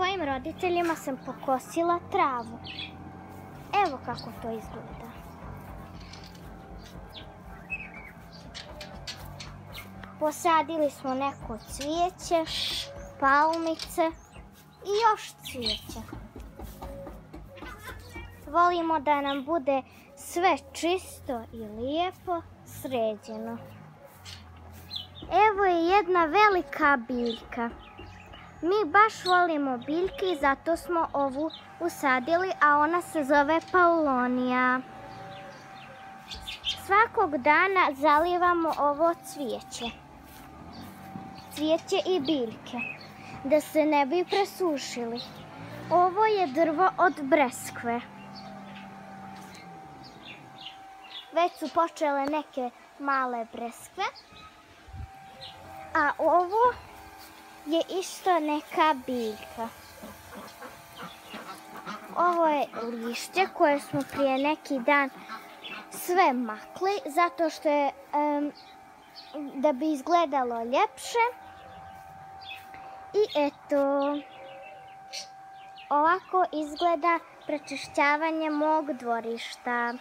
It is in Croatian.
svojim roditeljima sam pokosila travu. Evo kako to izgleda. Posadili smo neko cvijeće, palmice i još cvijeća. Volimo da nam bude sve čisto i lijepo sređeno. Evo je jedna velika biljka. Mi baš volimo biljke i zato smo ovu usadili, a ona se zove paulonija. Svakog dana zalivamo ovo cvijeće. Cvijeće i biljke, da se ne bi presušili. Ovo je drvo od breskve. Već su počele neke male breskve. A ovo je isto neka biljka. Ovo je lišće koje smo prije neki dan sve makli zato što je da bi izgledalo ljepše. I eto, ovako izgleda prečišćavanje mog dvorišta.